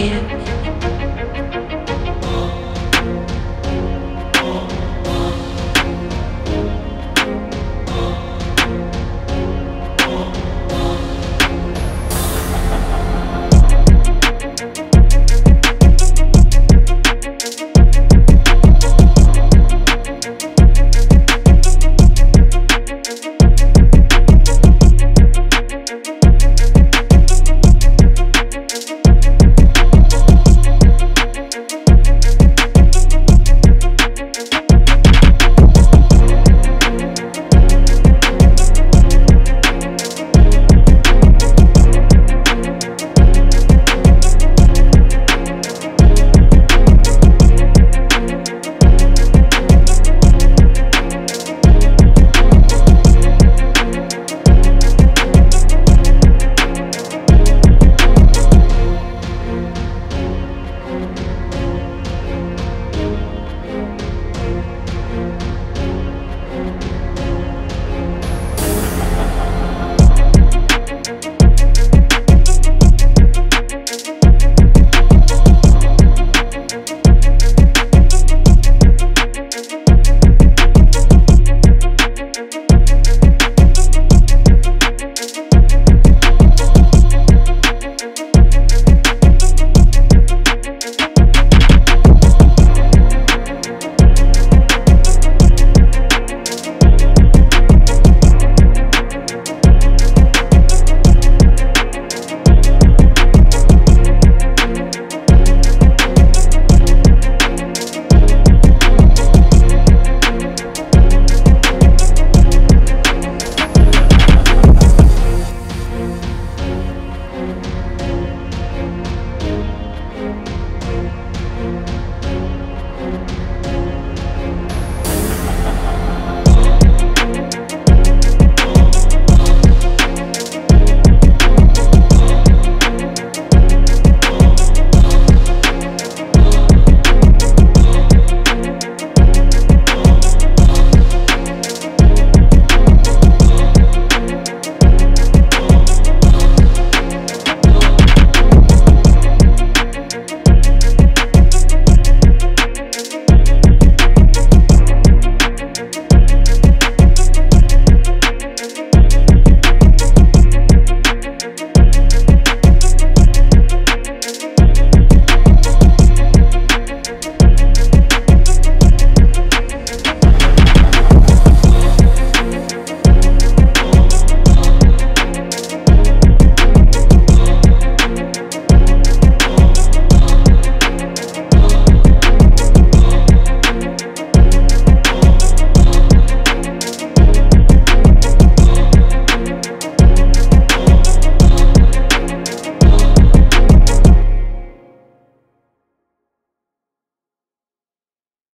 Later.